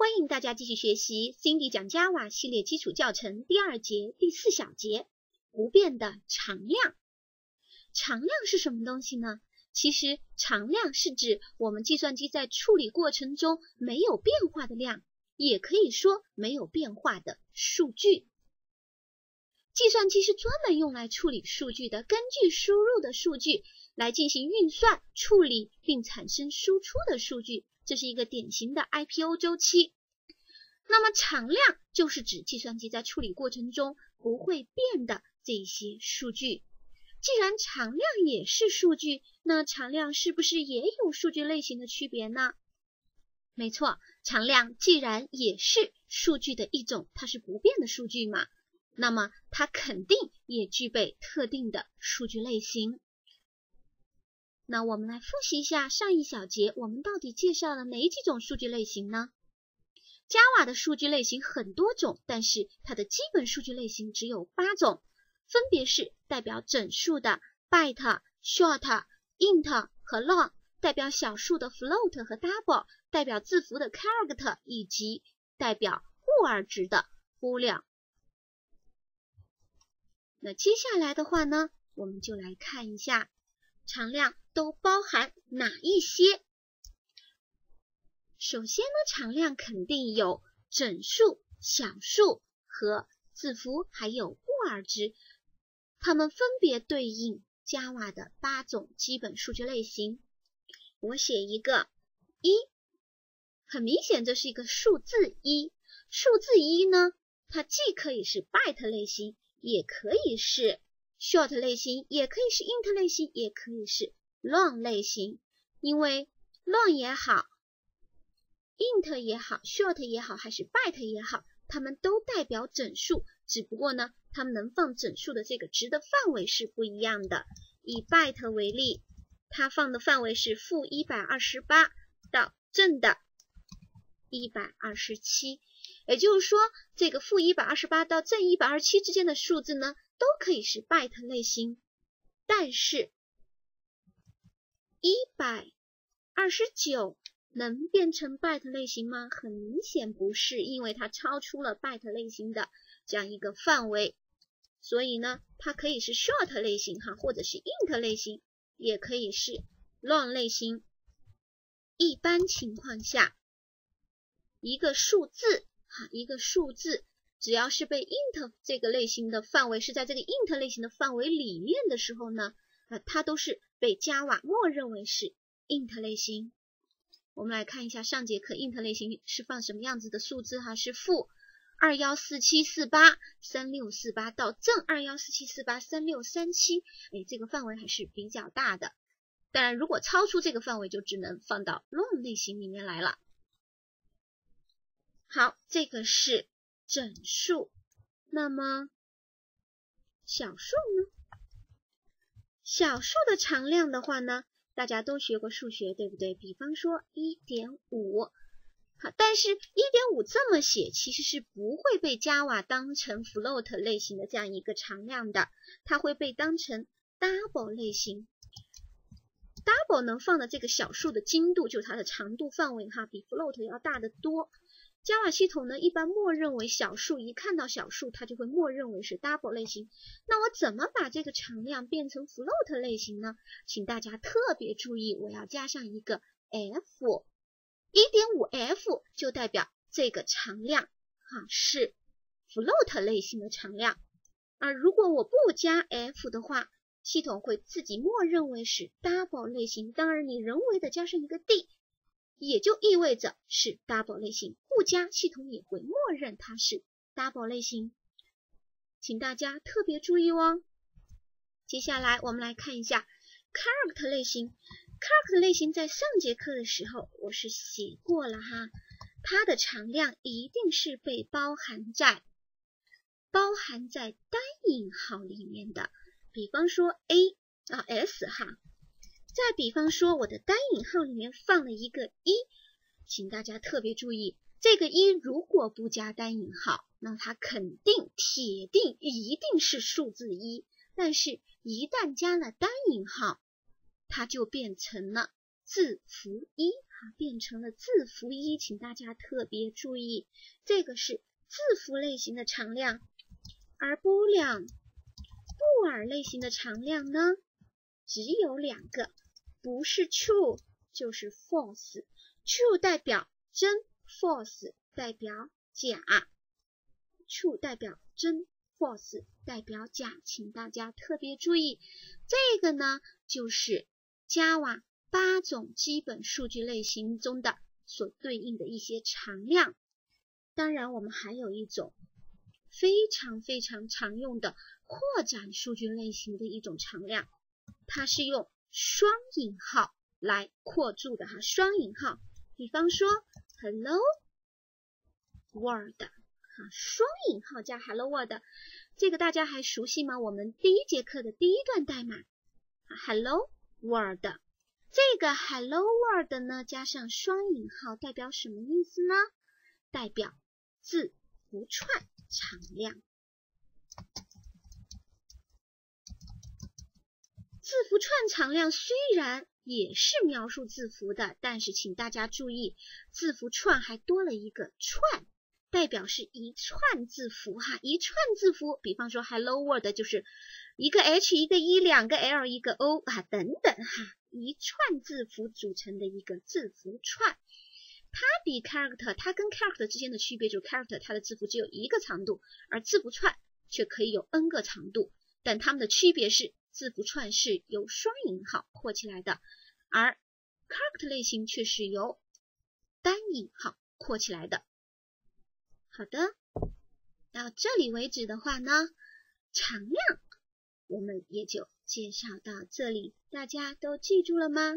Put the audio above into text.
欢迎大家继续学习 Cindy 讲 Java 系列基础教程第二节第四小节不变的常量。常量是什么东西呢？其实常量是指我们计算机在处理过程中没有变化的量，也可以说没有变化的数据。计算机是专门用来处理数据的，根据输入的数据来进行运算、处理并产生输出的数据。这是一个典型的 IPO 周期。那么常量就是指计算机在处理过程中不会变的这些数据。既然常量也是数据，那常量是不是也有数据类型的区别呢？没错，常量既然也是数据的一种，它是不变的数据嘛，那么它肯定也具备特定的数据类型。那我们来复习一下上一小节，我们到底介绍了哪几种数据类型呢？Java 的数据类型很多种，但是它的基本数据类型只有八种，分别是代表整数的 byte、short、int 和 long，代表小数的 float 和 double，代表字符的 character，以及代表布尔值的 boolean。那接下来的话呢，我们就来看一下常量。都包含哪一些？首先呢，常量肯定有整数、小数和字符，还有布尔值，它们分别对应 Java 的八种基本数据类型。我写一个一，很明显这是一个数字一。数字一呢，它既可以是 byte 类型，也可以是 short 类型，也可以是 int 类型，也可以是。long 类型，因为 long 也好，int 也好，short 也好，还是 byte 也好，它们都代表整数，只不过呢，它们能放整数的这个值的范围是不一样的。以 byte 为例，它放的范围是负一百二十八到正的一百二十七，也就是说，这个负一百二十八到正一百二十七之间的数字呢，都可以是 byte 类型，但是。一百二十九能变成 byte 类型吗？很明显不是，因为它超出了 byte 类型的这样一个范围。所以呢，它可以是 short 类型哈，或者是 int 类型，也可以是 long 类型。一般情况下，一个数字，一个数字只要是被 int 这个类型的范围是在这个 int 类型的范围里面的时候呢，啊，它都是。被 Java 默认为是 int 类型。我们来看一下上节课 int 类型是放什么样子的数字哈？是负二幺四七四八三六四八到正二幺四七四八三六三七，哎，这个范围还是比较大的。当然，如果超出这个范围，就只能放到 long 类型里面来了。好，这个是整数，那么小数呢？小数的常量的话呢，大家都学过数学，对不对？比方说一点五，好，但是一点五这么写，其实是不会被 Java 当成 float 类型的这样一个常量的，它会被当成 double 类型。double 能放的这个小数的精度，就是它的长度范围哈，比 float 要大得多。Java 系统呢，一般默认为小数，一看到小数，它就会默认为是 double 类型。那我怎么把这个常量变成 float 类型呢？请大家特别注意，我要加上一个 f，一点五 f 就代表这个常量哈是 float 类型的常量。而如果我不加 f 的话，系统会自己默认为是 double 类型。当然，你人为的加上一个 d。也就意味着是 double 类型，不加系统也会默认它是 double 类型，请大家特别注意哦。接下来我们来看一下 character 类型，character 类型在上节课的时候我是写过了哈，它的常量一定是被包含在包含在单引号里面的，比方说 a 啊 s 哈。再比方说，我的单引号里面放了一个一，请大家特别注意，这个一如果不加单引号，那它肯定、铁定、一定是数字一。但是，一旦加了单引号，它就变成了字符一变成了字符一，请大家特别注意，这个是字符类型的常量，而波量布尔类型的常量呢，只有两个，不是 true 就是 false，true 代表真，false 代表假，true 代表真，false 代表假，请大家特别注意，这个呢就是 Java。八种基本数据类型中的所对应的一些常量，当然我们还有一种非常非常常用的扩展数据类型的一种常量，它是用双引号来扩注的哈，双引号，比方说 Hello World 哈，双引号加 Hello World，这个大家还熟悉吗？我们第一节课的第一段代码，Hello World。这个 Hello World 呢，加上双引号代表什么意思呢？代表字符串常量。字符串常量虽然也是描述字符的，但是请大家注意，字符串还多了一个串，代表是一串字符哈，一串字符。比方说 Hello World 就是一个 H 一个 E 两个 L 一个 O 啊等等哈。一串字符组成的一个字符串，它比 character，它跟 character 之间的区别就是 character 它的字符只有一个长度，而字符串却可以有 n 个长度。但它们的区别是，字符串是由双引号括起来的，而 character 类型却是由单引号括起来的。好的，到这里为止的话呢，常量我们也就。介绍到这里，大家都记住了吗？